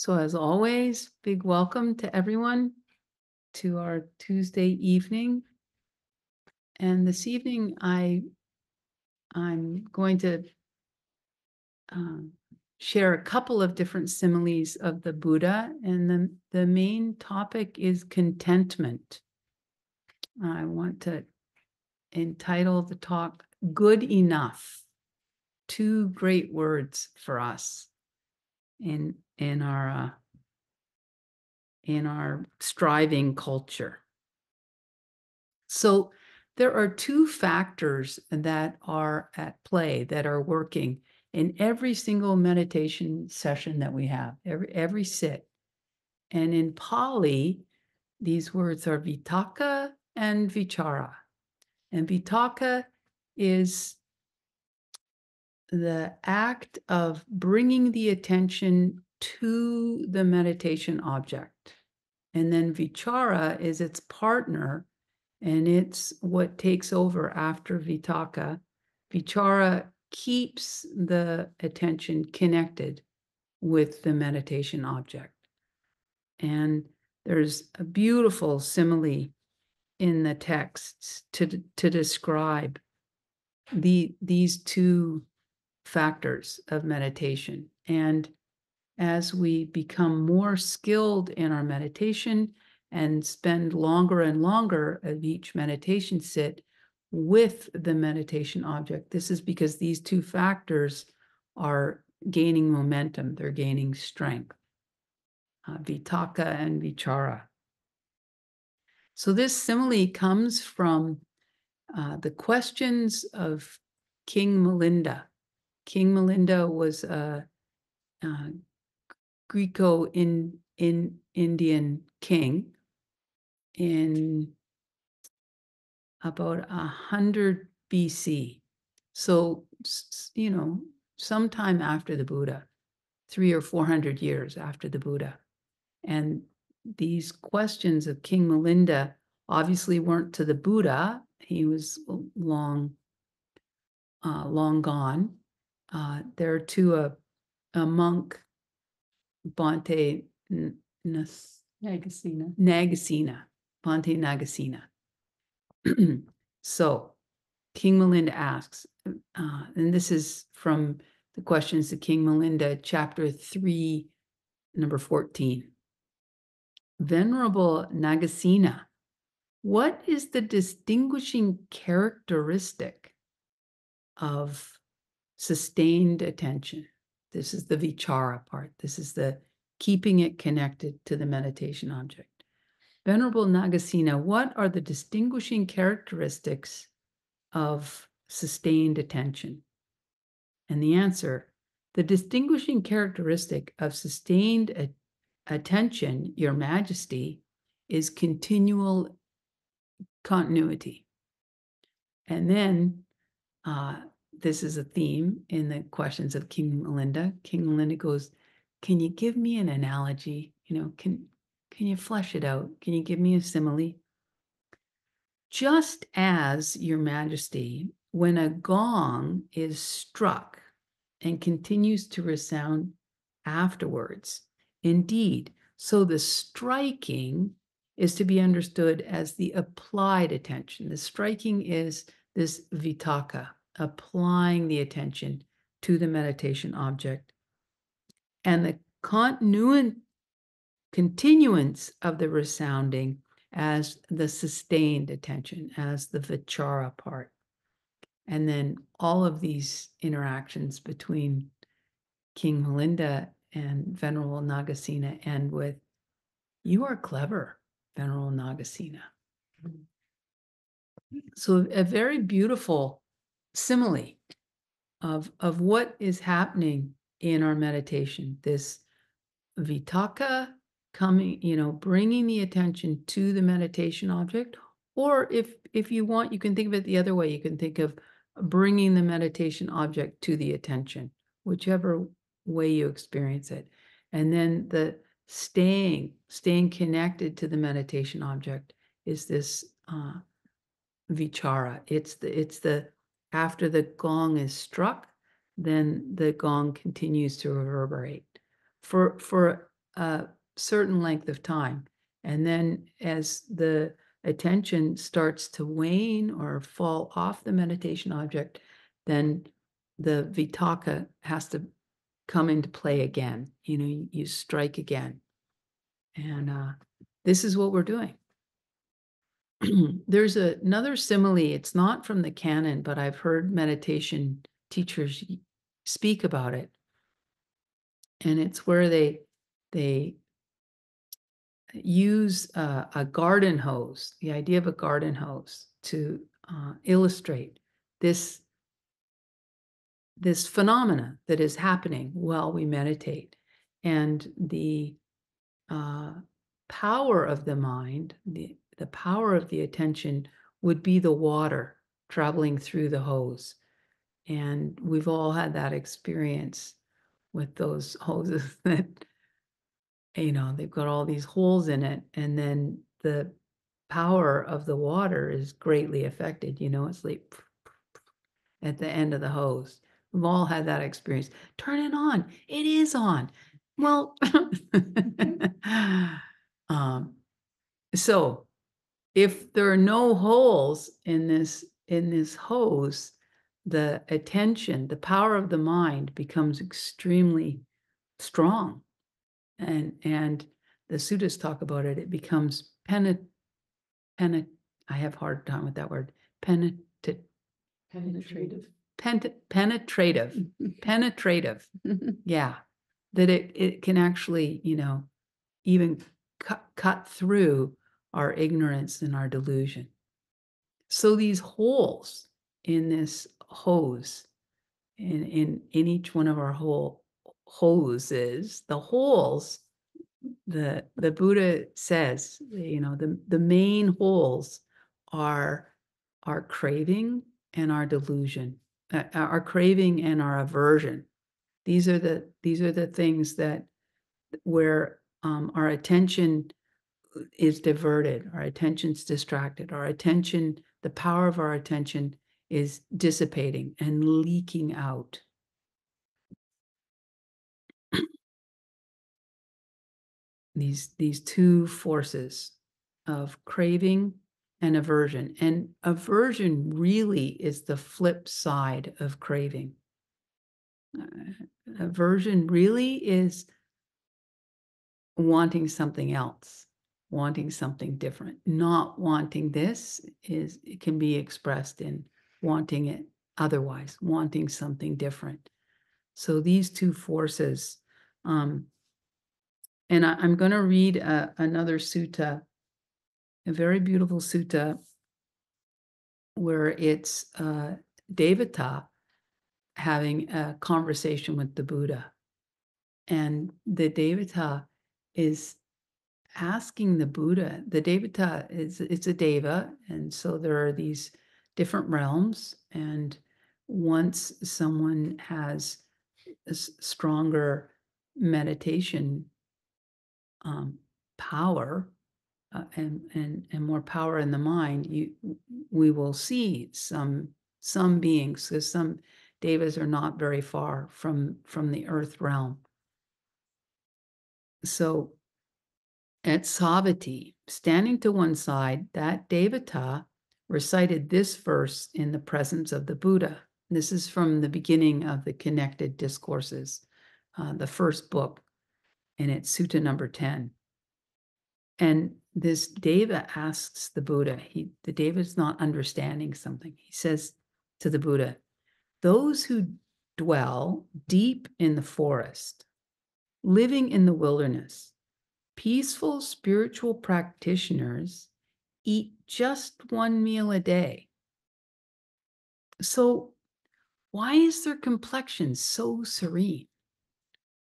So as always, big welcome to everyone to our Tuesday evening. And this evening, I, I'm going to um, share a couple of different similes of the Buddha, and the, the main topic is contentment. I want to entitle the talk Good Enough. Two great words for us in in our uh, in our striving culture. So there are two factors that are at play that are working in every single meditation session that we have, every every sit. And in Pali, these words are vitakka and vichara. And vitakka is the act of bringing the attention to the meditation object. And then vichara is its partner, and it's what takes over after vitakka. Vichara keeps the attention connected with the meditation object. And there's a beautiful simile in the texts to, to describe the these two factors of meditation. And as we become more skilled in our meditation and spend longer and longer of each meditation sit with the meditation object, this is because these two factors are gaining momentum, they're gaining strength. Uh, vitakka and vichara. So, this simile comes from uh, the questions of King Milinda. King Milinda was a, a Greco in, in Indian king in about a hundred BC. So, you know, sometime after the Buddha, three or four hundred years after the Buddha. And these questions of King Milinda obviously weren't to the Buddha. He was long, uh, long gone. Uh, they're to a, a monk, Bhante Nagasena. Nagasena, Bhante Nagasena. so King Milinda asks, uh, and this is from the questions to King Milinda, chapter 3, number 14. Venerable Nagasena, what is the distinguishing characteristic of sustained attention? This is the vichara part. This is the keeping it connected to the meditation object. Venerable Nagasena, what are the distinguishing characteristics of sustained attention? And the answer the distinguishing characteristic of sustained a- attention, Your Majesty, is continual continuity. And then uh, this is a theme in the questions of King Milinda. King Milinda goes, Can you give me an analogy? You know, can can you flesh it out? Can you give me a simile? Just as, Your Majesty, when a gong is struck and continues to resound afterwards, indeed, so the striking is to be understood as the applied attention. The striking is this vitakka, applying the attention to the meditation object. And the continuant continuance of the resounding as the sustained attention, as the vichara part. And then all of these interactions between King Milinda and Venerable Nagasena end with, You are clever, Venerable Nagasena. Mm-hmm. So, a very beautiful simile of, of what is happening in our meditation. This vitakka coming, you know, bringing the attention to the meditation object. Or if if you want, you can think of it the other way. You can think of bringing the meditation object to the attention, whichever way you experience it. And then the staying, staying connected to the meditation object is this uh, vichara. It's the it's the after the gong is struck, then the gong continues to reverberate. For for a certain length of time. And then as the attention starts to wane or fall off the meditation object, then the vitakka has to come into play again. You know, you, you strike again. And uh, this is what we're doing. There's a, another simile. It's not from the canon, but I've heard meditation teachers speak about it. And it's where they they use a garden hose, the idea of a garden hose, to uh, illustrate this this phenomena that is happening while we meditate and the uh, power of the mind the, the power of the attention would be the water traveling through the hose and we've all had that experience with those hoses that you know they've got all these holes in it and then the power of the water is greatly affected you know it's like at the end of the hose We've all had that experience. Turn it on. It is on. Well, um, so if there are no holes in this in this hose, the attention, the power of the mind becomes extremely strong. And and the suttas talk about it. It becomes penet penet. I have hard time with that word. Penet Penetrative. pen- penetrative, penetrative. Yeah, that it it can actually, you know, even cut cut through our ignorance and our delusion. So these holes in this hose, in in in each one of our whole hoses, the holes, the the Buddha says, you know, the the main holes are our craving and our delusion uh, our craving and our aversion these are the these are the things that where um, our attention is diverted our attention's distracted our attention the power of our attention is dissipating and leaking out these these two forces of craving and aversion. And aversion really is the flip side of craving. Uh, aversion really is wanting something else, wanting something different. Not wanting this is it can be expressed in wanting it otherwise, wanting something different. So these two forces, um, and I, am going to read uh, another sutta a very beautiful sutta where it's uh, Devata having a conversation with the Buddha. And the Devata is asking the Buddha, the Devata is it's a Deva, and so there are these different realms. And once someone has a stronger meditation um, power, uh, and and and more power in the mind, you we will see some some beings because some devas are not very far from from the earth realm. So at Savatthi, standing to one side, that devata recited this verse in the presence of the Buddha. This is from the beginning of the Connected Discourses, uh, the first book, and it's Sutta number 10. And this Deva asks the Buddha, he the Deva is not understanding something. He says to the Buddha, those who dwell deep in the forest, living in the wilderness, peaceful spiritual practitioners eat just one meal a day. So, why is their complexion so serene?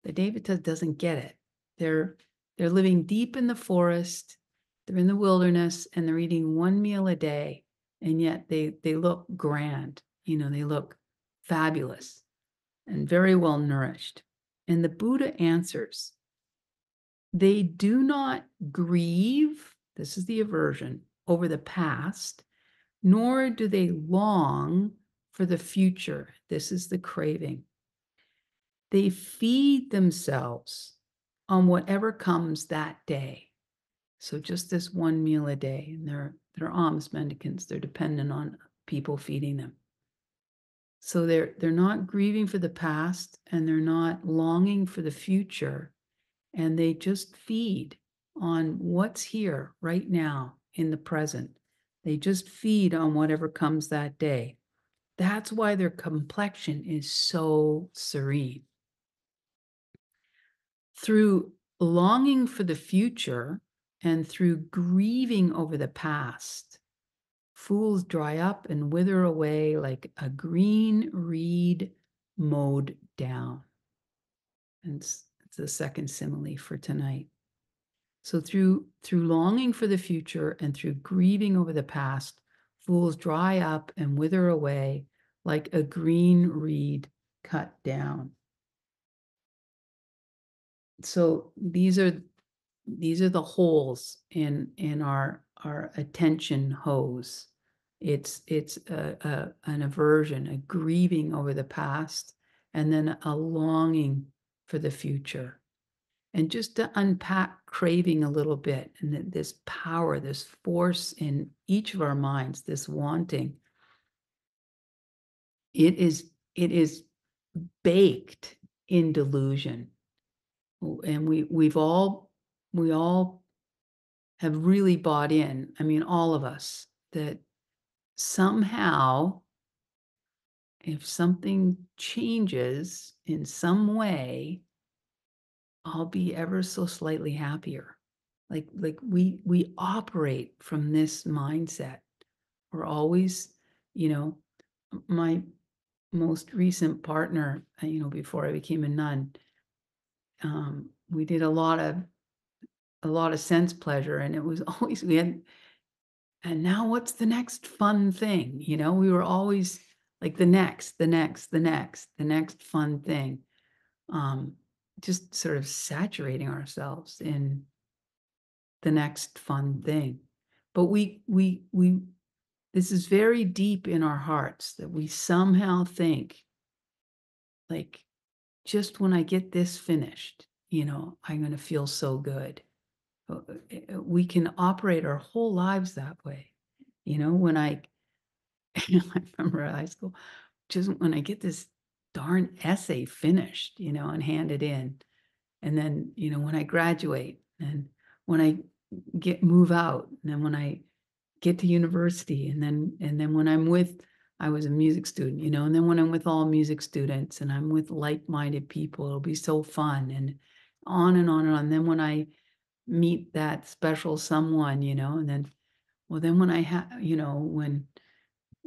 The Devata doesn't get it. They're they're living deep in the forest they're in the wilderness and they're eating one meal a day, and yet they they look grand. You know, they look fabulous and very well nourished. And the Buddha answers, they do not grieve, this is the aversion, over the past, nor do they long for the future. This is the craving. They feed themselves on whatever comes that day. So just this one meal a day, and they're they're alms mendicants. They're dependent on people feeding them. So they're they're not grieving for the past and they're not longing for the future. And they just feed on what's here right now in the present. They just feed on whatever comes that day. That's why their complexion is so serene. Through longing for the future and through grieving over the past, fools dry up and wither away like a green reed mowed down. And the second simile for tonight. So through through longing for the future and through grieving over the past, fools dry up and wither away like a green reed cut down. So these are these are the holes in in our our attention hose. It's it's a, a an aversion, a grieving over the past, and then a longing for the future. And just to unpack craving a little bit and this power, this force in each of our minds, this wanting, it is it is baked in delusion. And we we've all we all have really bought in. I mean, all of us that somehow if something changes in some way, I'll be ever so slightly happier. Like like we we operate from this mindset. We're always, you know, my most recent partner, uh, you know, before I became a nun, um, we did a lot of a lot of sense pleasure, and it was always we had. And now, what's the next fun thing? You know, we were always like the next, the next, the next, the next fun thing. Um, just sort of saturating ourselves in the next fun thing. But we we we this is very deep in our hearts that we somehow think like just when I get this finished, you know, I'm going to feel so good. Uh, uh, We can operate our whole lives that way. You know, when I I remember high school, just when I get this darn essay finished, you know, and handed in, and then, you know, when I graduate and when I get move out, and then when I get to university, and then and then when I'm with I was a music student, you know, and then when I'm with all music students and I'm with like-minded people, it'll be so fun and on and on and on. Then when I meet that special someone, you know, and then well, then when I have, you know, when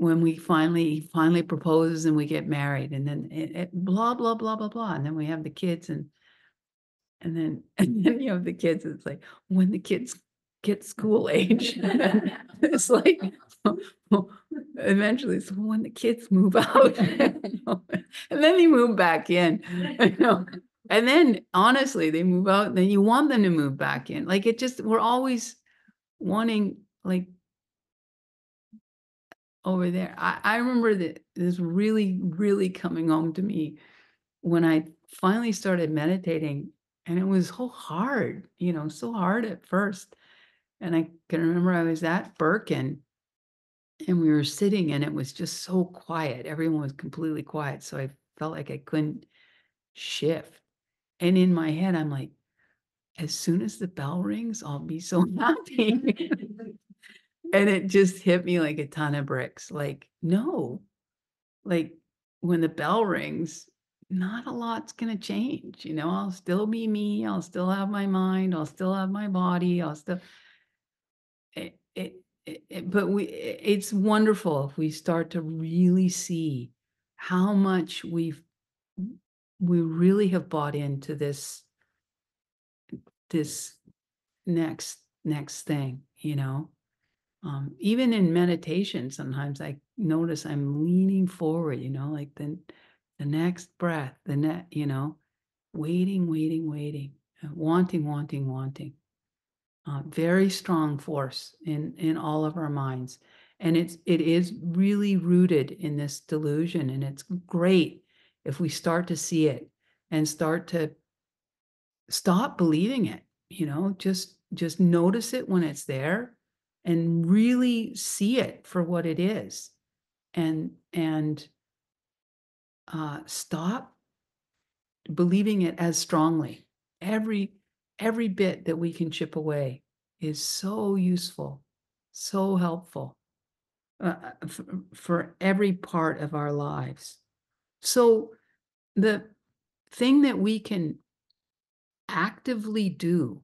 when we finally finally proposes and we get married and then it, it blah blah blah blah blah and then we have the kids and and then and then you have the kids it's like when the kids get school age it's like eventually it's when the kids move out and then they move back in and then honestly they move out and then you want them to move back in. Like it just we're always wanting like over there. I, I remember that this really, really coming home to me when I finally started meditating, and it was so hard, you know, so hard at first. And I can remember I was at Birken and we were sitting, and it was just so quiet. Everyone was completely quiet. So I felt like I couldn't shift. And in my head, I'm like, as soon as the bell rings, I'll be so happy. And it just hit me like a ton of bricks. Like, no, like when the bell rings, not a lot's going to change. You know, I'll still be me. I'll still have my mind. I'll still have my body. I'll still, it, it, it, but we, it's wonderful if we start to really see how much we've, we really have bought into this, this next, next thing, you know? Um, even in meditation, sometimes I notice I'm leaning forward, you know, like the the next breath, the net, you know, waiting, waiting, waiting, uh, wanting, wanting, wanting. Uh, very strong force in in all of our minds, and it's it is really rooted in this delusion, and it's great if we start to see it and start to stop believing it, you know, just just notice it when it's there and really see it for what it is. And and uh stop believing it as strongly. Every every bit that we can chip away is so useful, so helpful uh, uh, for, for every part of our lives. So the thing that we can actively do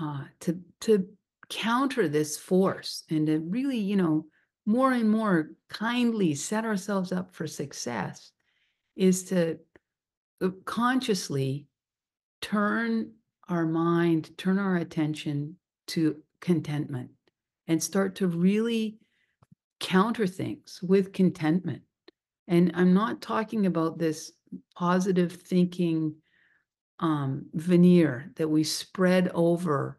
uh, to to counter this force and to really, you know, more and more kindly set ourselves up for success is to uh, consciously turn our mind, turn our attention to contentment and start to really counter things with contentment. And I'm not talking about this positive thinking um, veneer that we spread over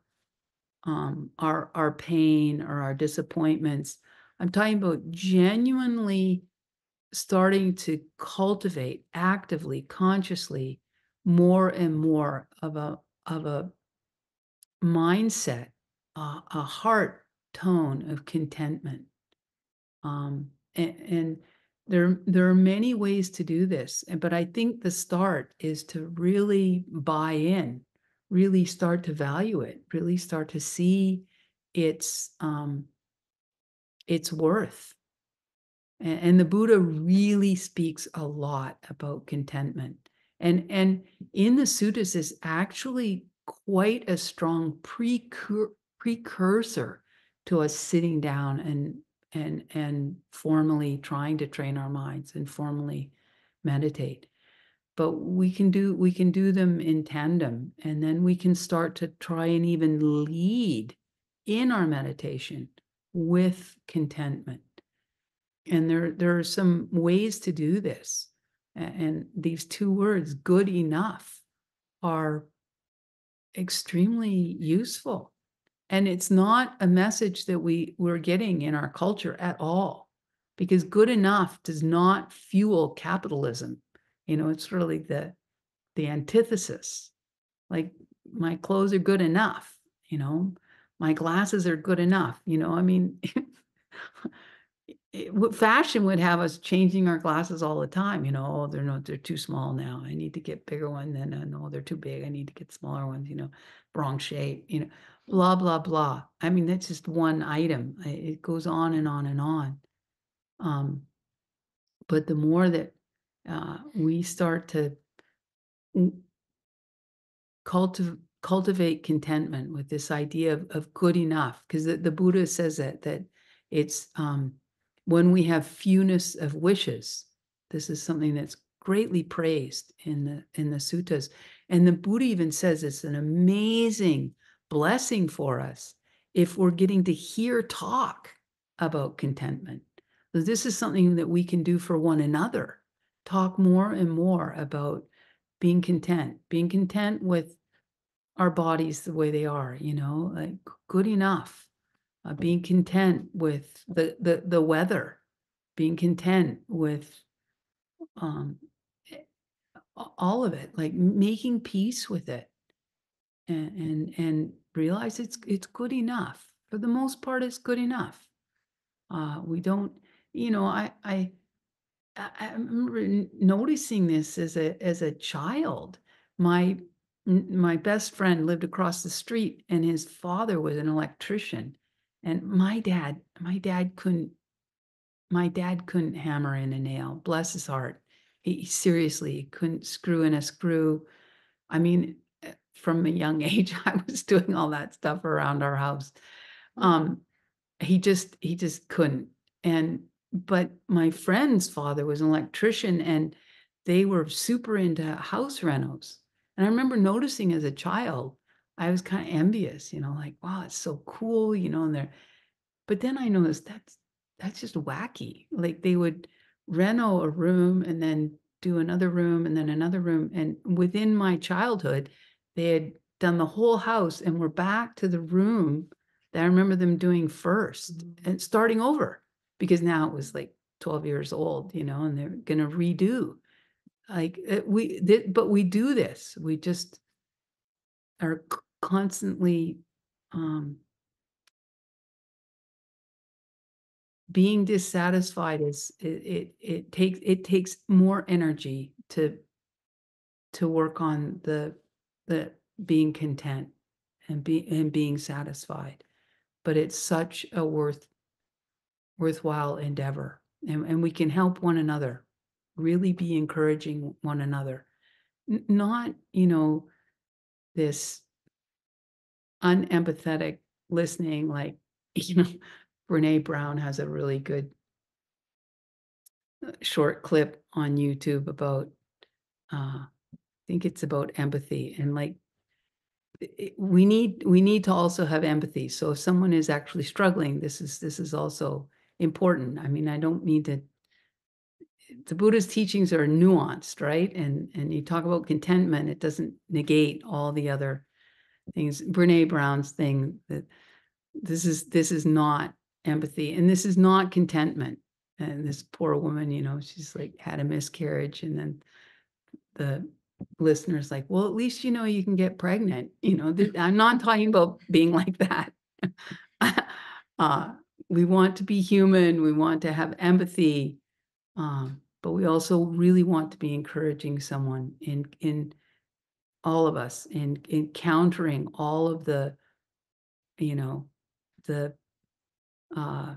um, our our pain or our disappointments. I'm talking about genuinely starting to cultivate actively, consciously, more and more of a of a mindset, uh, a heart tone of contentment. Um, and, and there there are many ways to do this, but I think the start is to really buy in, really start to value it, really start to see its um, its worth. A- And, the Buddha really speaks a lot about contentment. And and in the suttas is actually quite a strong precur- precursor to us sitting down and and and formally trying to train our minds and formally meditate but we can do we can do them in tandem and then we can start to try and even lead in our meditation with contentment. And there there are some ways to do this and these two words good enough are extremely useful. And it's not a message that we we're getting in our culture at all because good enough does not fuel capitalism you know it's really the the antithesis. Like my clothes are good enough you know? My glasses are good enough you know? I mean it, fashion would have us changing our glasses all the time you know? Oh they're not they're too small now. I need to get bigger one then uh, no they're too big. I need to get smaller ones you know? Wrong shape you know? Blah blah blah. I mean that's just one item. It goes on and on and on. Um but the more that uh, we start to cultivate contentment with this idea of, of good enough because the, the buddha says that that it's um, when we have fewness of wishes this is something that's greatly praised in the in the suttas. And the buddha even says it's an amazing blessing for us if we're getting to hear talk about contentment. This is something that we can do for one another talk more and more about being content being content with our bodies the way they are, you know, like good enough. Uh, being content with the the the weather, being content with um eh, all of it, like making peace with it, and and and realize it's it's good enough. For the most part, it's good enough. Uh, we don't, you know, I I I I remember noticing this as a as a child. My my best friend lived across the street, and his father was an electrician. And my dad, my dad couldn't my dad couldn't hammer in a nail. Bless his heart. He, he seriously couldn't screw in a screw. I mean, eh, from a young age, I was doing all that stuff around our house. Um, he just he just couldn't and but my friend's father was an electrician and they were super into house renos. And i remember noticing as a child i was kind of envious you know like wow it's so cool you know and they're but then i noticed that's that's just wacky. Like they would reno a room and then do another room and then another room and within my childhood they had done the whole house and we're back to the room that I remember them doing first Mhm. and starting over because now it was like 12 years old, you know, and they're going to redo. Like uh, we did, but we do this. We just are c- constantly um, being dissatisfied is it, it it takes it takes more energy to to work on the the being content and be and being satisfied but it's such a worth worthwhile endeavor and, and we can help one another really be encouraging one another. N- not you know this unempathetic listening like you know brene brown has a really good uh, short clip on youtube about uh i think it's about empathy and like we need we need to also have empathy. So if someone is actually struggling this is this is also important. I mean i don't mean to the buddha's teachings are nuanced right? And and you talk about contentment it doesn't negate all the other things. Brene brown's thing that this is this is not empathy and this is not contentment. And this poor woman you know she's like had a miscarriage and then the listeners like well at least you know you can get pregnant. You know i'm not talking about being like that. Uh we want to be human we want to have empathy um but we also really want to be encouraging someone in in all of us in encountering all of the you know the uh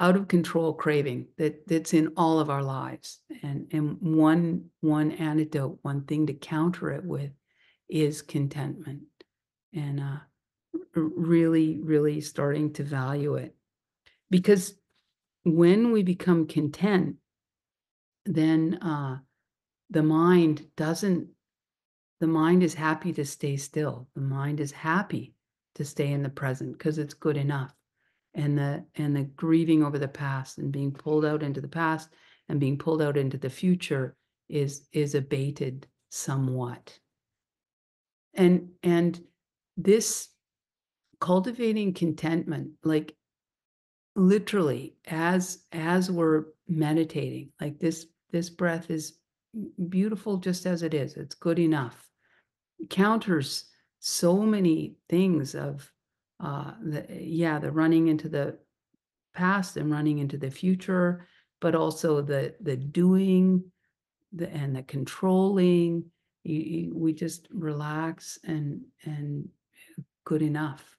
out of control craving that that's in all of our lives. And and one one antidote one thing to counter it with is contentment. And uh really really starting to value it because when we become content then uh the mind doesn't the mind is happy to stay still. The mind is happy to stay in the present because it's good enough. And the and the grieving over the past and being pulled out into the past and being pulled out into the future is is abated somewhat. And and this cultivating contentment like literally as as we're meditating like this this breath is beautiful just as it is it's good enough. Counters so many things of uh the yeah the running into the past and running into the future but also the the doing the and the controlling. You, you, we just relax and and good enough.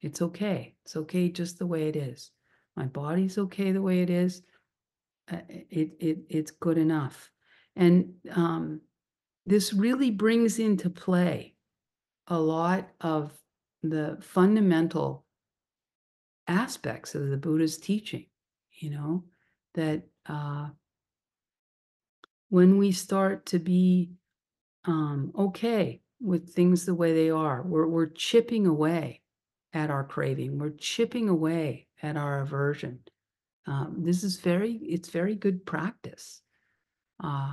It's okay. It's okay just the way it is my body's okay the way it is uh, it, it it's good enough. And um this really brings into play a lot of the fundamental aspects of the Buddha's teaching, you know, that uh, when we start to be um, okay with things the way they are, we're, we're chipping away at our craving, we're chipping away at our aversion. Um, this is very, it's very good practice. Uh,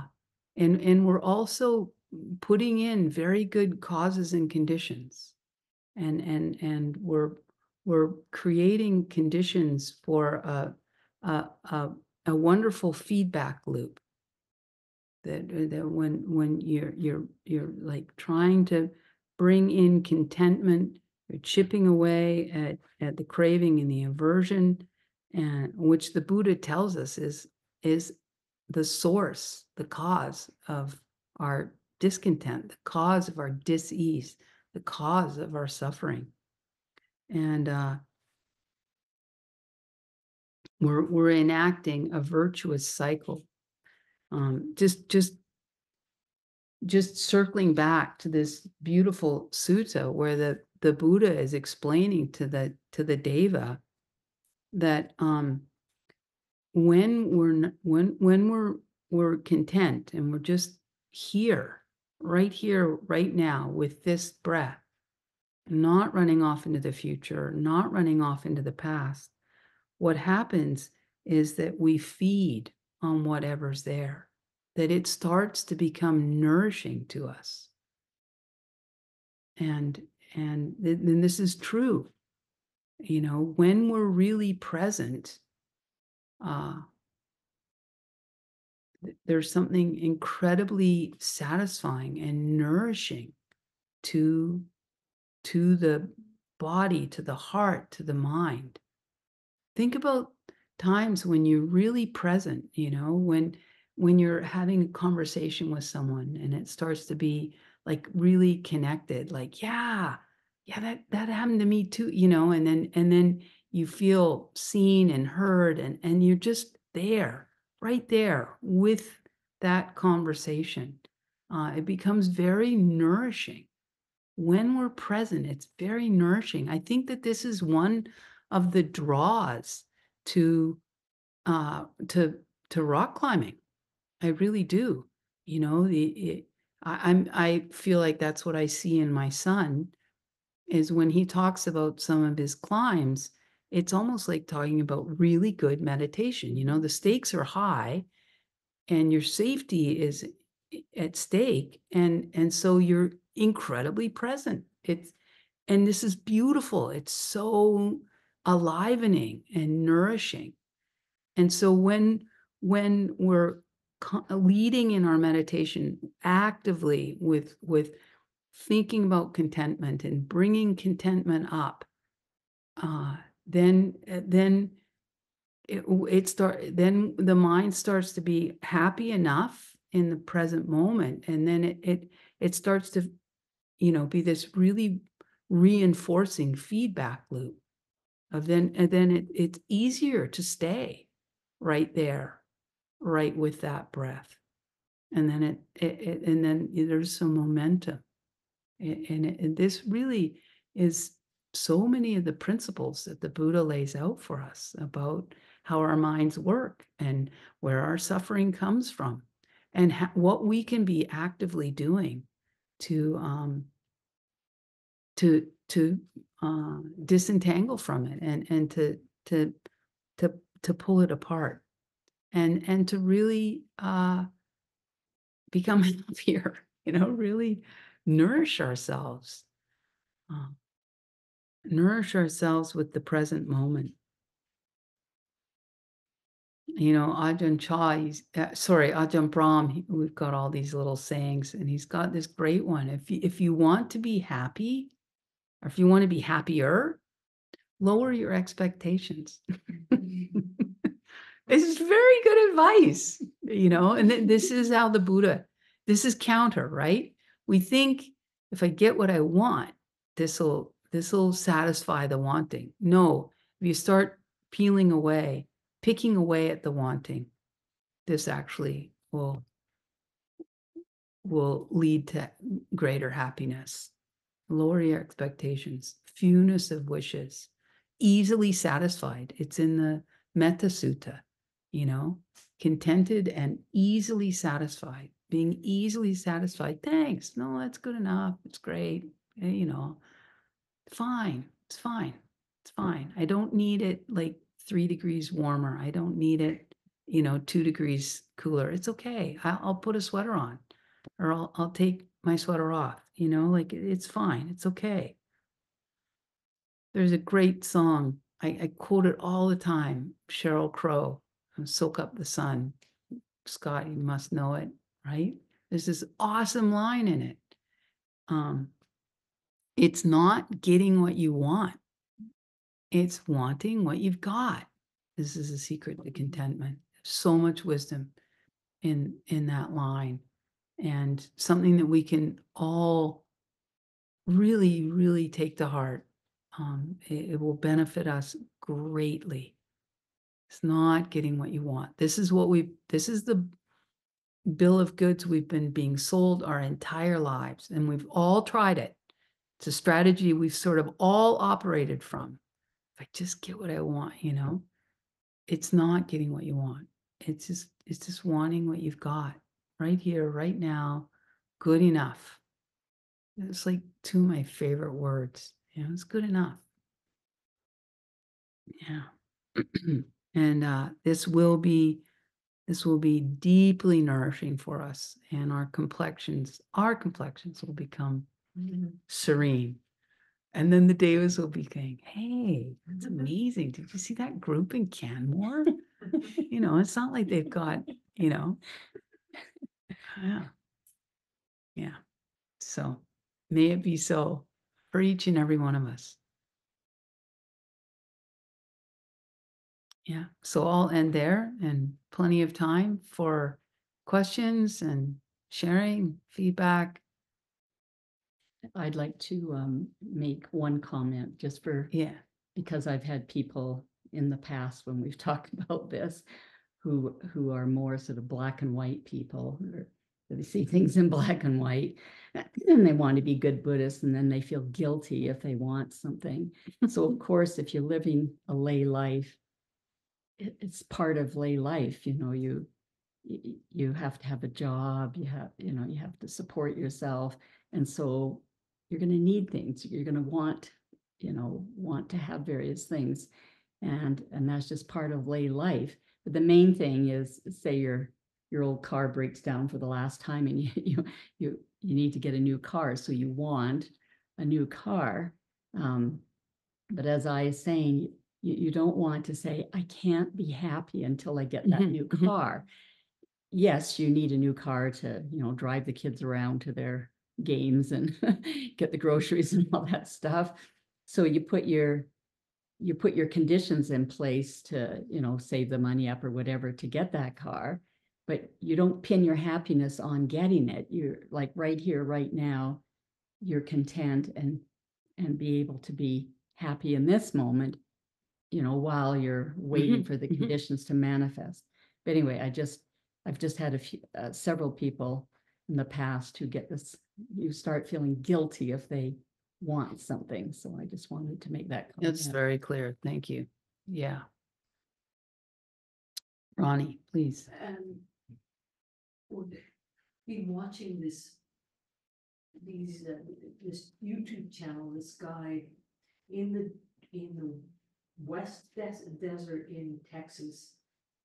and, and we're also putting in very good causes and conditions and and and we're we're creating conditions for a a, a, a wonderful feedback loop that uh, that when when you're you're you're like trying to bring in contentment you're chipping away at at the craving and the aversion and which the buddha tells us is is the source the cause of our discontent the cause of our dis-ease the cause of our suffering and uh, we're we're enacting a virtuous cycle. Um, just just just circling back to this beautiful sutta where the the Buddha is explaining to the to the Deva that um, when we're when when we're we're content and we're just here, right here, right now, with this breath, not running off into the future, not running off into the past what happens is that we feed on whatever's there, that it starts to become nourishing to us. And and then this is true. You know, when we're really present, uh, there's something incredibly satisfying and nourishing to to the body, to the heart, to the mind. Think about times when you're really present, you know, when when you're having a conversation with someone and it starts to be like really connected, like, yeah, yeah, that that happened to me too, you know, and then and then you feel seen and heard and and you're just there, right there with that conversation. Uh, it becomes very nourishing when we're present, it's very nourishing. I think that this is one of the draws to uh to to rock climbing. I really do. You know, the it, I, I'm I feel like that's what I see in my son is when he talks about some of his climbs, it's almost like talking about really good meditation. You know, the stakes are high and your safety is at stake and and so you're incredibly present it's and this is beautiful it's so alivening and nourishing and so when when we're leading in our meditation actively with with thinking about contentment and bringing contentment up uh then uh, then it, it start then the mind starts to be happy enough in the present moment and then it it it starts to you know be this really reinforcing feedback loop of then and then it, it's easier to stay right there right with that breath. And then it, it, it and then there's some momentum and, and this really is so many of the principles that the buddha lays out for us about how our minds work and where our suffering comes from and ha- what we can be actively doing to um to to uh, disentangle from it and and to to to to pull it apart and and to really uh become healthier you know really nourish ourselves uh, nourish ourselves with the present moment. You know ajahn chah uh, sorry ajahn brahm he, we've got all these little sayings and he's got this great one if you, if you want to be happy or if you want to be happier lower your expectations. This is very good advice you know and th- this is how the buddha this is counter right we think if i get what i want this will this will satisfy the wanting. No if you start peeling away picking away at the wanting this actually will will lead to greater happiness. Lower your expectations fewness of wishes easily satisfied it's in the metta sutta you know? Contented and easily satisfied being easily satisfied. Thanks. No that's good enough. It's great. Eh, you know fine. It's fine. It's fine. I don't need it like three degrees warmer. I don't need it you know two degrees cooler. It's okay. I'll put a sweater on or i'll, I'll take my sweater off. You know like it's fine. It's okay. There's a great song. I, I quote it all the time. Sheryl crow soak up the sun. Scott you must know it right? There's this awesome line in it um it's not getting what you want. It's wanting what you've got. This is the secret to contentment. So much wisdom in in that line and something that we can all really really take to heart um, it, it will benefit us greatly. It's not getting what you want. This is what we this is the bill of goods we've been being sold our entire lives and we've all tried it. It's a strategy we've sort of all operated from. If i just get what i want you know? It's not getting what you want. It's just it's just wanting what you've got right here right now good enough. It's like two of my favorite words you know it's good enough. Yeah. And uh this will be this will be deeply nourishing for us and our complexions our complexions will become mm-hmm. serene and then the Devas will be saying, Hey, that's amazing. Did you see that group in Canmore? you know, it's not like they've got, you know. Yeah. Yeah. So may it be so for each and every one of us. Yeah, so I'll end there and plenty of time for questions and sharing feedback. I'd like to um make one comment just for, Yeah. because I've had people in the past when we've talked about this. Who who are more sort of black and white people, or they see things in black and white. And they want to be good Buddhists and then they feel guilty if they want something. So of course, if you're living a lay life. It it's part of lay life, you know, you. You have to have a job, you have, you know, you have to support yourself. And so you're gonna need things, you're gonna want, you know, want to have various things. And, and that's just part of lay life. But the main thing is, say your, your old car breaks down for the last time and you, you, you, you need to get a new car, so you want a new car. Um, but as I was saying, you, you don't want to say, I can't be happy until I get that Mhm, new mhm. car. Yes, you need a new car to, you know, drive the kids around to their games and get the groceries and all that stuff. So you put your, you put your conditions in place to, you know, save the money up or whatever to get that car. But you don't pin your happiness on getting it. You're like right here, right now, you're content and, and be able to be happy in this moment, you know, while you're waiting Mhm, for the mhm. conditions to manifest. But anyway, I just, I've just had a few, uh, several people in the past who get this, you start feeling guilty if they want something. So I just wanted to make that. It's comment. very clear. Thank you. Yeah. Ronnie, please. And would be watching this. These, uh, this YouTube channel, this guy in the, in the west des- desert in Texas.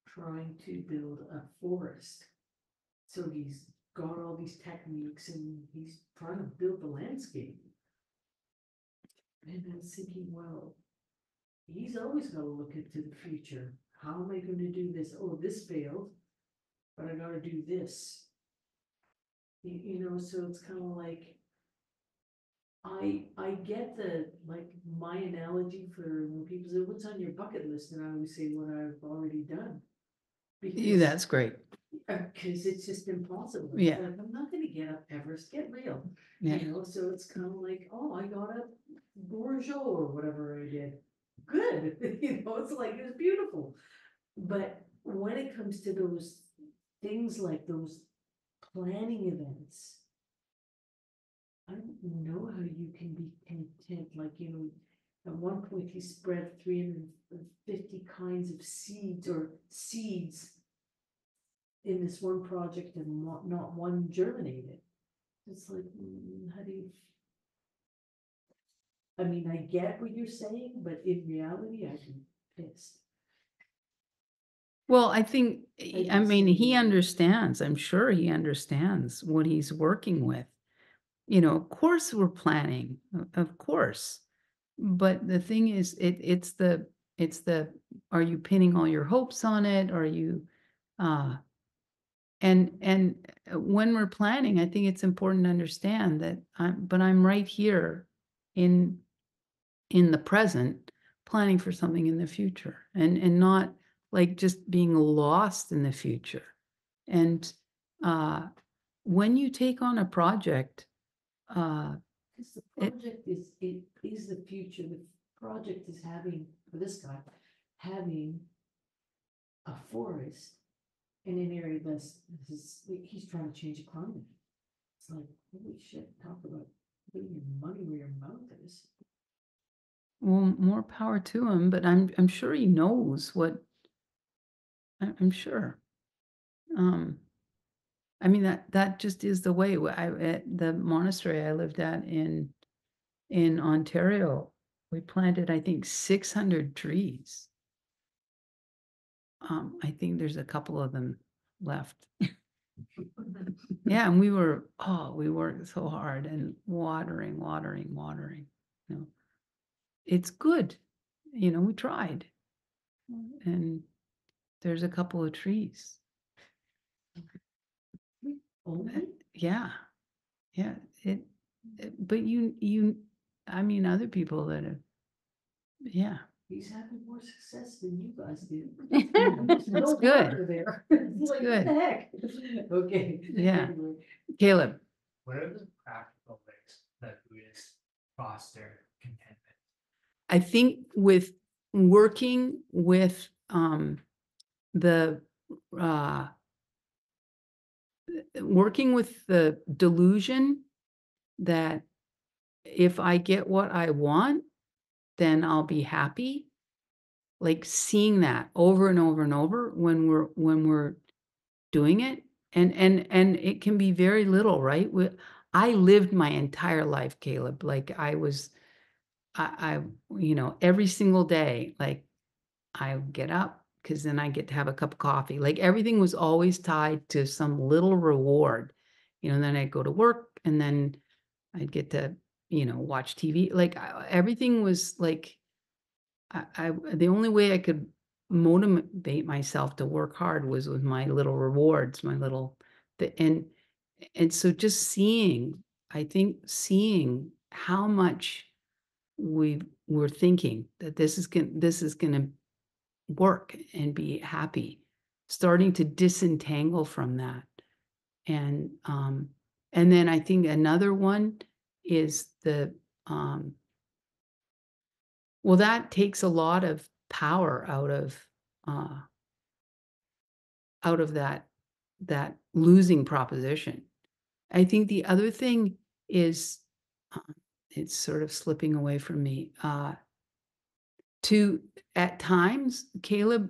Trying to build a forest. So he's got all these techniques and he's trying to build the landscape. And I was thinking, well. He's always gotta look into the future. How am I gonna do this? Oh, this failed. But I gotta do this. You, you know, so it's kinda like. I, I get the, like, my analogy for when people say, what's on your bucket list? And I always say what I've already done. Yeah, Because, That's great. uh, cause it's just impossible. It's Yeah. like, I'm not gonna get up Everest, get real. Yeah. You know, so it's kind of like, oh, I got a Bourgeois or whatever I did. Good, you know, it's like, it's beautiful. But when it comes to those things like those planning events. I don't know how you can be content, like, you know, at one point he spread three hundred and fifty kinds of seeds or seeds. In this one project and not, not one germinated. It's like, mm, how do you? I mean, I get what you're saying, but in reality, I'd be pissed. Well, I think, I I mean, he understands, I'm sure he understands what he's working with. You know, of course, we're planning, of course. But the thing is, it, it's the, it's the, are you pinning all your hopes on it? Are you, uh, and, and uh, when we're planning, I think it's important to understand that I'm, but I'm right here in, in the present, planning for something in the future and, and not like just being lost in the future. And, uh, when you take on a project, uh, Cause the It- project is, it is the future, the project is having, for this guy, having. A forest in an area that's, this is, he's trying to change the climate. It's like, holy shit, talk about putting your money where your mouth is. Well, more power to him, but I'm I'm sure he knows what. I- I'm sure. Um. I mean that that just is the way. I at the monastery I lived at in, in Ontario, we planted I think 600 trees. Um, I think there's a couple of them left. Yeah, and we were, oh, we worked so hard and watering, watering, watering, you know. It's good, you know, we tried. And there's a couple of trees. Only, Yeah, yeah, it, it- but you, you, I mean, other people that have, yeah, He's having more success than you guys did. That's No good. There. It's like, what good. the heck? Okay. Yeah. anyway. Caleb, What are the practical ways that Buddhists foster contentment? I think with working with um the uh working with the delusion that if I get what I want, then I'll be happy. Like seeing that over and over and over when we're when we're doing it. And and and it can be very little, right? We, I lived my entire life, Caleb. Like I was I, I, you know, every single day, like I get up because then I get to have a cup of coffee. Like everything was always tied to some little reward, you know. And then I'd go to work, and then I'd get to, you know, watch TV. Like I, everything was like, I, I, the only way I could motivate myself to work hard was with my little rewards, my little, the, and and so just seeing, I think seeing how much we were thinking that this is going this is going to work and be happy starting to disentangle from that and um and then i think another one is the um well that takes a lot of power out of uh out of that that losing proposition i think the other thing is um, it's sort of slipping away from me. Uh, to at times, Caleb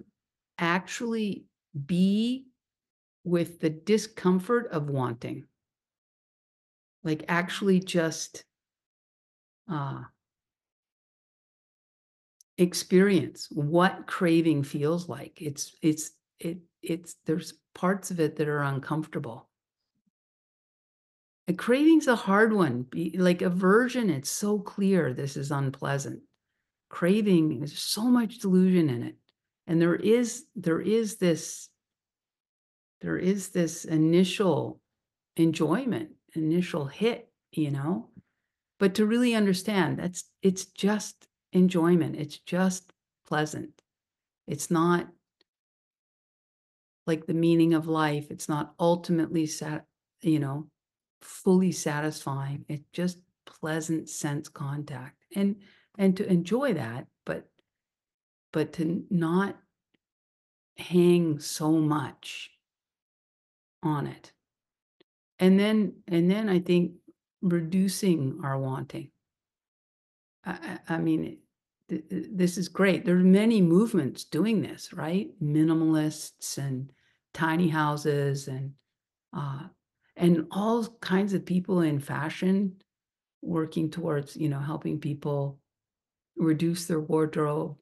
actually be with the discomfort of wanting, like actually just uh, experience what craving feels like. It's it's it it's there's parts of it that are uncomfortable. A craving's a hard one. Be like aversion, it's so clear this is unpleasant. Craving, there's so much delusion in it. And there is there is this there is this initial enjoyment, initial hit, you know. But to really understand that's it's just enjoyment. It's just pleasant. It's not like the meaning of life. It's not ultimately sat, you know, fully satisfying. It's just pleasant sense contact. And and to enjoy that, but but to not hang so much on it. And then and then I think reducing our wanting. I, I mean, th- th- this is great. There are many movements doing this, right? Minimalists and tiny houses and uh, and all kinds of people in fashion working towards you know helping people reduce their wardrobe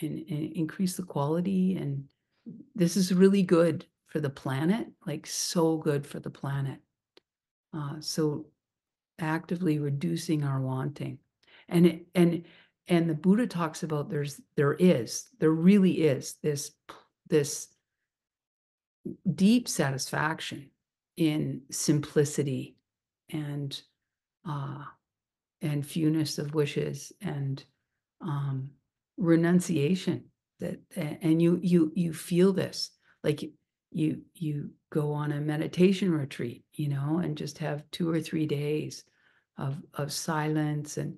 and, and increase the quality and this is really good for the planet like so good for the planet. Uh, so actively reducing our wanting. And and and the buddha talks about there's there is there really is this this deep satisfaction in simplicity and uh and fewness of wishes and um renunciation that and you you you feel this like you you go on a meditation retreat you know and just have two or three days of of silence and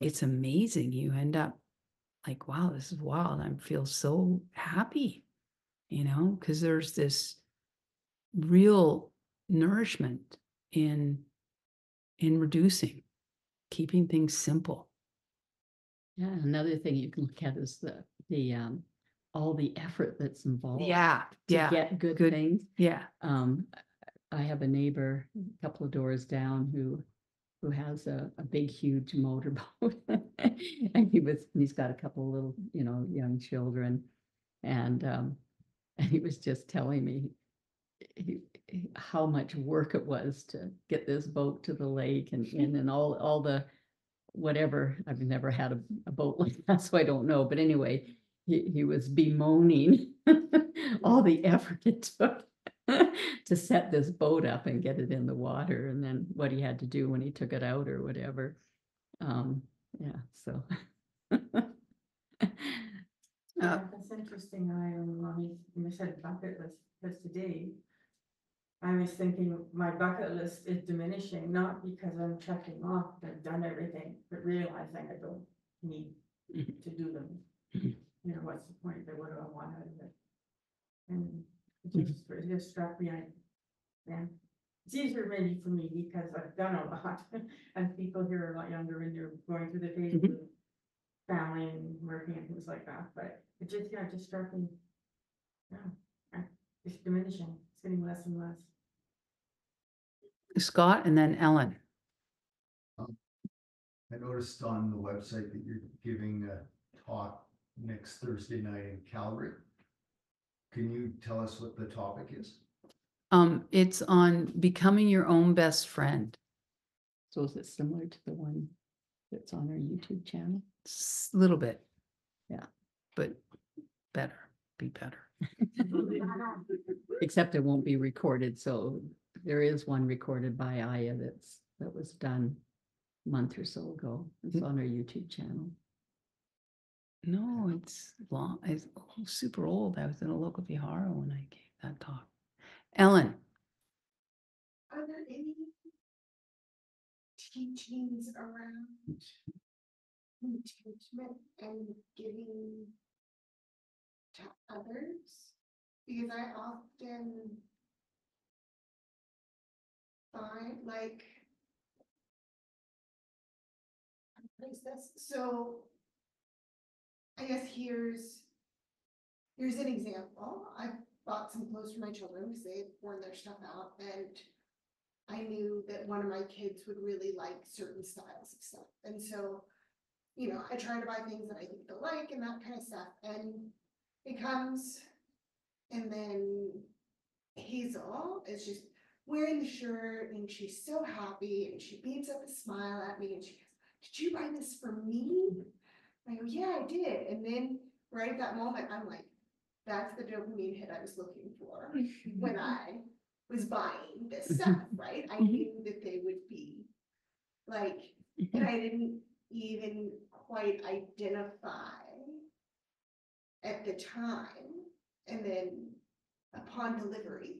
it's amazing you end up like wow this is wild i feel so happy you know because there's this real nourishment in in reducing keeping things simple Yeah, another thing you can look at is the, the, um, all the effort that's involved. yeah To yeah get good good. things. yeah Um, I have a neighbor a couple of doors down who, who has a, a big, huge motorboat. And he was, and he's got a couple of little, you know, young children. And, um, and he was just telling me he, he- how much work it was to get this boat to the lake and in and all, all the whatever, I've never had a, a boat like that, so I don't know, but anyway, he, he was bemoaning all the effort it took to set this boat up and get it in the water, and then what he had to do when he took it out or whatever. Um, yeah, so. Uh, That's interesting, I, um, when you said bucket list, because today. I was thinking my bucket list is diminishing, not because I'm checking off, that I've done everything, but realizing I don't need Mhm. to do them. Mhm. You know, what's the point, but what do I want out of it? And it Mhm. just, it just struck me, I, yeah. It's easier maybe for me because I've done a lot, and people here are a lot younger and you're going through the Mhm. of family and working and things like that, but it just, yeah, it just struck me. Yeah, yeah, it's diminishing, it's getting less and less. Scott and then Ellen. I noticed on the website that you're giving a talk next Thursday night in Calgary. Can you tell us what the topic is? Um, it's on becoming your own best friend. So is it similar to the one that's on our YouTube channel? S- Little bit. Yeah. But better, be better. Except it won't be recorded, so there is one recorded by Ayya that's, that was done a month or so ago. It's Mm. on our YouTube channel. No, it's long, it's oh, super old. I was in a local Vihara when I gave that talk. Ellen, Are there any teachings around contentment and giving to others? Because I often find like this? So I guess here's here's an example. I bought some clothes for my children because they had worn their stuff out and I knew that one of my kids would really like certain styles of stuff. And so, you know, I try to buy things that I think they'll like and that kind of stuff. And it comes and then Hazel is just wearing the shirt and she's so happy and she beams up a smile at me and she goes, Did you buy this for me? I go, Yeah, I did. And then right at that moment, I'm like, that's the dopamine hit I was looking for when I was buying this stuff, right? I Mhm. knew that they would be like, and I didn't even quite identify at the time. And then upon delivery,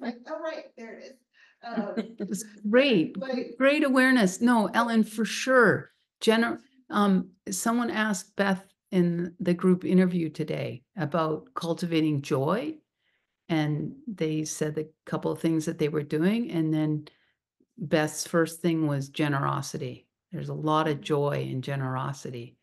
like, oh, right, there it is. Um, it's great, gr- Like- great awareness. No, Ellen, for sure. Jenna, um, someone asked Beth in the group interview today about cultivating joy. And they said a couple of things that they were doing, and then Beth's first thing was generosity. There's a lot of joy in generosity.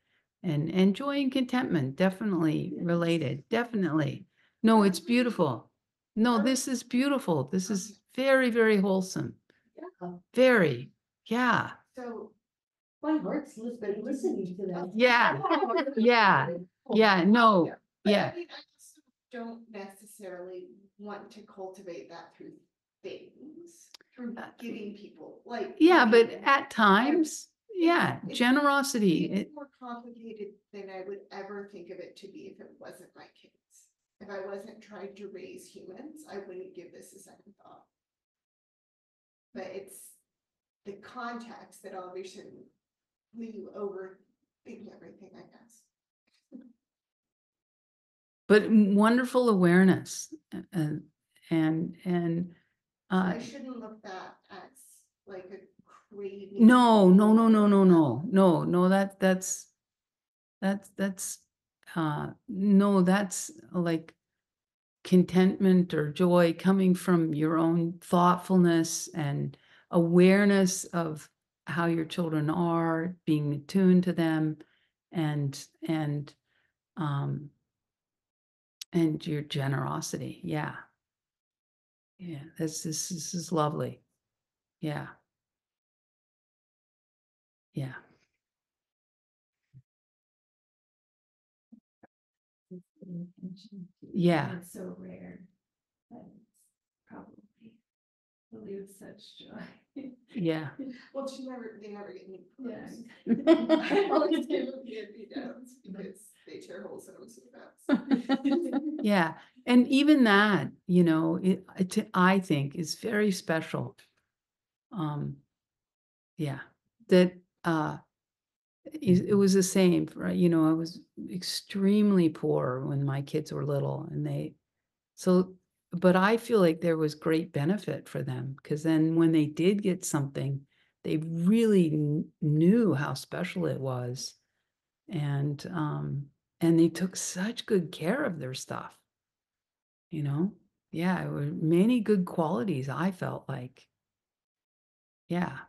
And and joy and contentment, definitely related, definitely. No, it's beautiful. No, this is beautiful. This is very, very wholesome. Yeah. Very, yeah, So, My heart's been listening to that. yeah, yeah, yeah, no, but I yeah. mean, I also don't necessarily want to cultivate that through things, through Uh, giving people, like. Yeah, but at times, yeah, It's- generosity, It's more complicated than I would ever think of it to be if it wasn't my kids. If I wasn't trying to raise humans, I wouldn't give this a second thought. But it's the context that obviously you overthink everything, I guess. but wonderful awareness. a- And, and, and, uh, I shouldn't look that as like a no, no, no, no, no, no, no, no, that, that's, that's, that's, uh, no, that's like contentment or joy coming from your own thoughtfulness and awareness of how your children are, being attuned to them and, and, um, and your generosity. Yeah. Yeah, this, this, this is lovely. Yeah. Yeah. Yeah. It's so rare. that it's Probably. Leave such joy. Yeah. Well, she never, they never get me. Yeah. I always give them the hand downs because they tear holes in them so fast. Yeah, and even that, you know, it, it, I think is very special. Um, yeah, that, uh, it was the same, right? You know, I was extremely poor when my kids were little and they, so, but I feel like there was great benefit for them because then when they did get something, they really kn- knew how special it was. And, um, and they took such good care of their stuff. You know, yeah, it were many good qualities, I felt like. Yeah.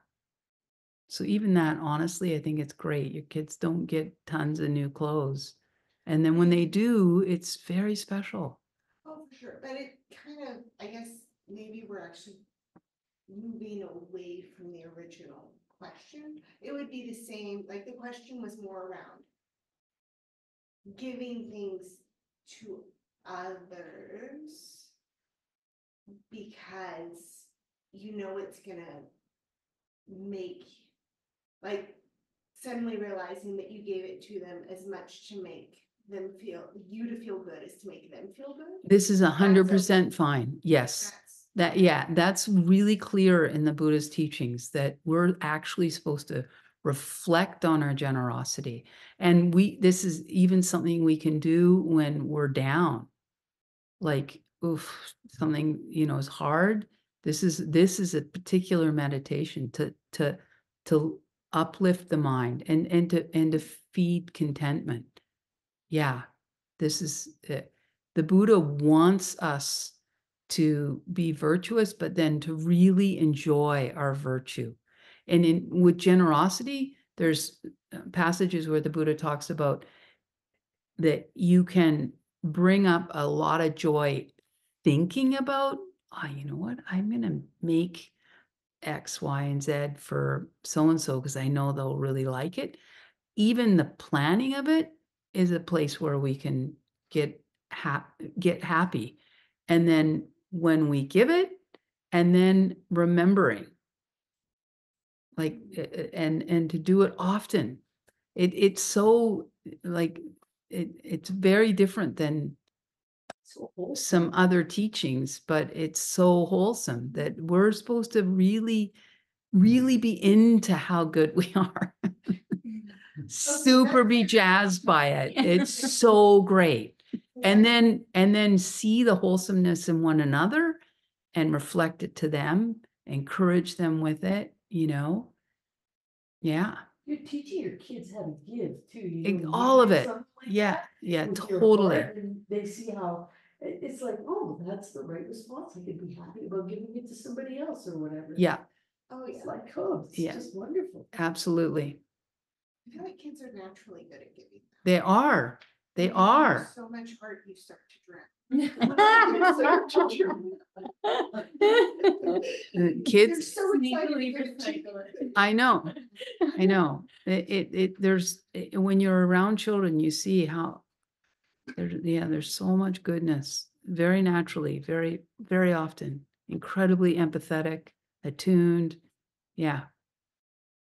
So even that, honestly, I think it's great. Your kids don't get tons of new clothes. And then when they do, it's very special. Oh, for sure, but it kind of, I guess, maybe we're actually moving away from the original question. It would be the same, like the question was more around giving things to others because you know it's gonna make, like, suddenly realizing that you gave it to them as much to make them feel, you to feel good as to make them feel good. This is a hundred percent fine. Yes. That's, That, yeah, that's really clear in the Buddha's teachings that we're actually supposed to reflect on our generosity. And we, this is even something we can do when we're down. Like, oof, something, you know, is hard. This is, this is a particular meditation to, to, to uplift the mind and, and to, and to feed contentment. Yeah, this is, it. the Buddha wants us to be virtuous, but then to really enjoy our virtue. And in with generosity, there's uh, passages where the Buddha talks about that you can bring up a lot of joy thinking about, ah, you know what, I'm gonna make X, Y, and Z for so and so because I know they'll really like it. Even the planning of it is a place where we can get hap- get happy. And then when we give it, and then remembering like and and to do it often it it's so like it it's very different than. Some other teachings but it's so wholesome that we're supposed to really really be into how good we are. Mm-hmm. Super be jazzed by it. It's so great. And then and then see the wholesomeness in one another and reflect it to them encourage them with it you know? Yeah. You're teaching your kids how to give too. you know, all of it. yeah yeah totally. They see how, it- it's like, oh, that's the right response. I could be happy about giving it to somebody else or whatever. yeah oh It's yeah, like, oh, it's Yeah. just wonderful. absolutely I feel like kids are naturally good at giving. they are they You give them are So much heart, you start to drown. They're kids so excited to get a i know i know it, it, it there's i- when you're around children you see how there yeah there's so much goodness very naturally very very often incredibly empathetic attuned yeah.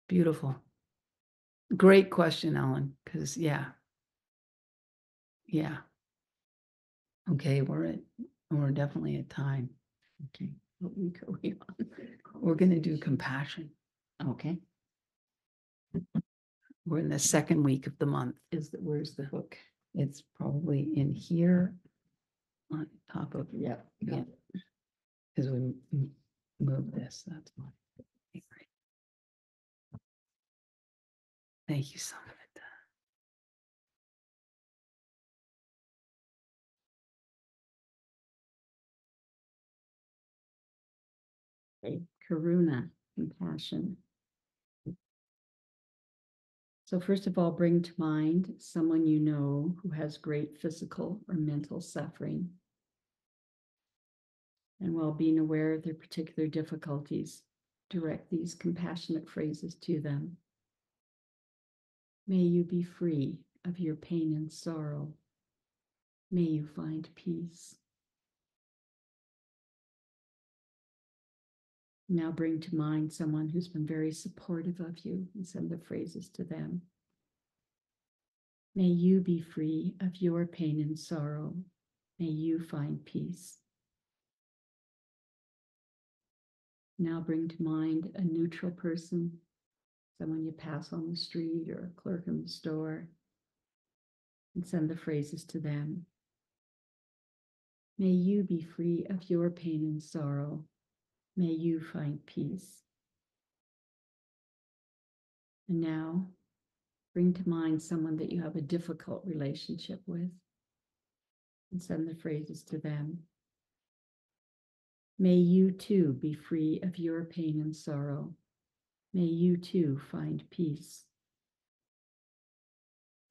Beautiful. Great question ellen because yeah. Yeah. Okay we're at we're definitely at time. Okay what week are we on? We're gonna do compassion. Okay, we're in the second week of the month. Is that where's the hook? It's probably in here on top of, Yeah, yeah. Because we m- m- moved this, that's why. Okay, great. Thank you, Samantha. Okay, Karuna, compassion. So first of all, bring to mind someone you know who has great physical or mental suffering. And while being aware of their particular difficulties, direct these compassionate phrases to them. May you be free of your pain and sorrow. May you find peace. Now bring to mind someone who's been very supportive of you and send the phrases to them. May you be free of your pain and sorrow. May you find peace. Now bring to mind a neutral person someone you pass on the street or a clerk in the store. And send the phrases to them. May you be free of your pain and sorrow. May you find peace. And now, bring to mind someone that you have a difficult relationship with. And send the phrases to them. May you too be free of your pain and sorrow. May you too find peace.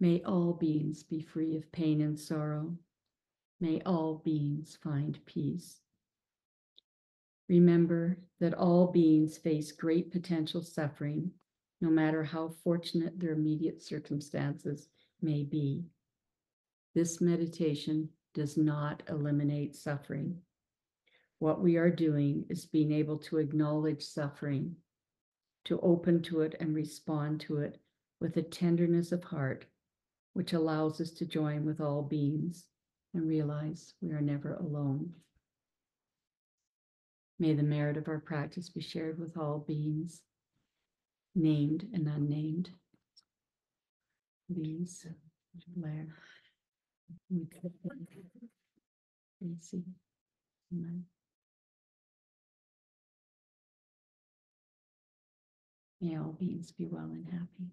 May all beings be free of pain and sorrow. May all beings find peace. Remember that all beings face great potential suffering, no matter how fortunate their immediate circumstances may be. This meditation does not eliminate suffering. What we are doing is being able to acknowledge suffering, to open to it and respond to it with a tenderness of heart, which allows us to join with all beings and realize we are never alone. May the merit of our practice be shared with all beings, named and unnamed. Tracy. May all beings be well and happy.